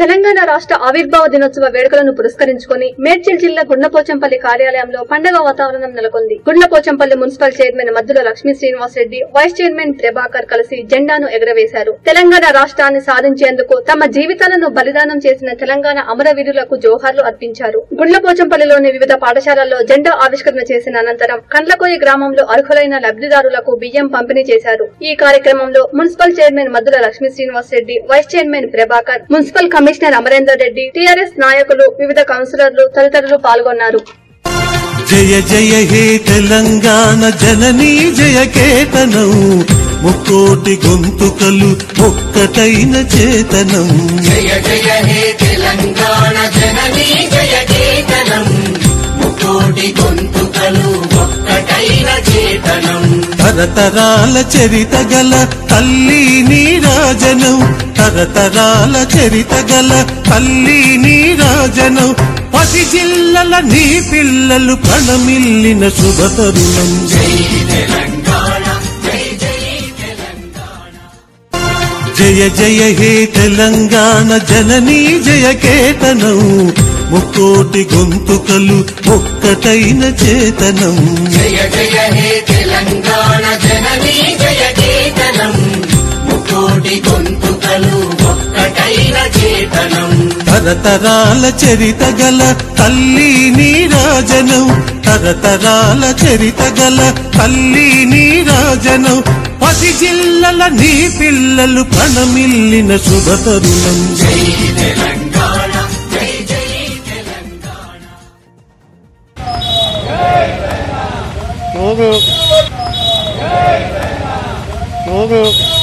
తెలంగాణ రాష్ట్ర ఆవిర్భావ దినోత్సవ వేడుకలను పురస్కరించుకుని మేడ్చల్ జిల్లా గుండ్లపోచంపల్లి కార్యాలయంలో పండగ వాతావరణం నెలకొంది. Gundlapochampalli municipal chairman Maddula Lakshmi Srinivas Reddy vice chairman Prabhakar కలిసి జెండాను ఎగురవేశారు. తెలంగాణ రాష్ట్రాన్ని సాధించేందుకు తమ జీవితాలను బలిదానం చేసిన తెలంగాణ అమరవీరులకు జోహార్లు అర్పించారు. గుండ్లపోచంపల్లిలోని వివిధ పాఠశాలల్లో జెండా ఆవిష్కరణ చేసిన అనంతరం కండ్లకోయి గ్రామంలో అర్హులైన లబ్దిదారులకు బియ్యం పంపిణీ చేశారు. ఈ కార్యక్రమంలో municipal chairman Maddula Lakshmi Srinivas Reddy vice chairman Prabhakar municipal committee commissioner Amarender Reddy TRS నాయకులు వివిధ కౌన్సిలర్లు తదితరులు పాల్గొన్నారు. జయ జయ హే తెలంగాణ జననీ జయ కేతనం. ముక్కోటి గొంతుకలు ఒక్కటైన చేతనం. జయ జయ హే తెలంగాణ జననీ జయ కేతనం. ముకోటి గొంతుకలు ఒక్కటైన చేతనం. తరతరాల చరిత గల తల్లి నీరాజనం తరతరాల చరిత గల తల్లి నీరాజనం పది జిల్లల నీ పిల్లలు కణమిల్లిన శుభతరుణం. జై జయ జయ హే తెలంగాణ జననీ జయ కేతనం. ముక్కోటి గొంతుకలు ఒక్కటైన చేతనం. జయ జయ హే తరతరాల చరిత గల తల్లి నీరాజనం. తరతరాల చరిత గల తల్లి నీరాజనం. పది జిల్లల నీ పిల్లలు ప్రణమిల్లిన శుభతరుణం. Oh.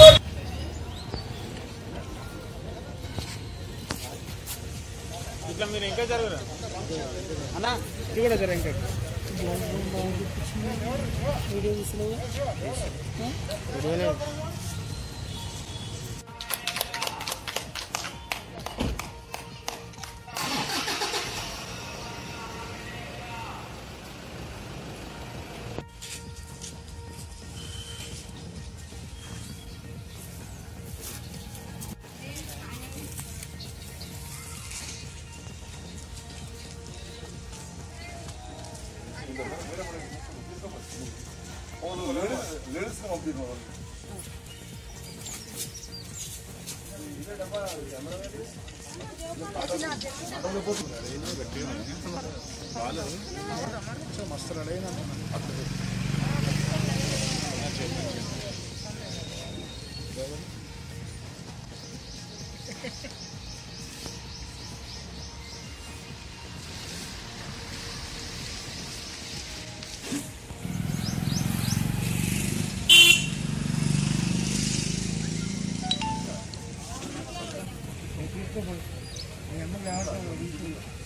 అన్నా ఇది కూడా జర ఇంకా వీడియో మస్తు అడిగిన Thank you. 不回。哎呀，没聊到我一。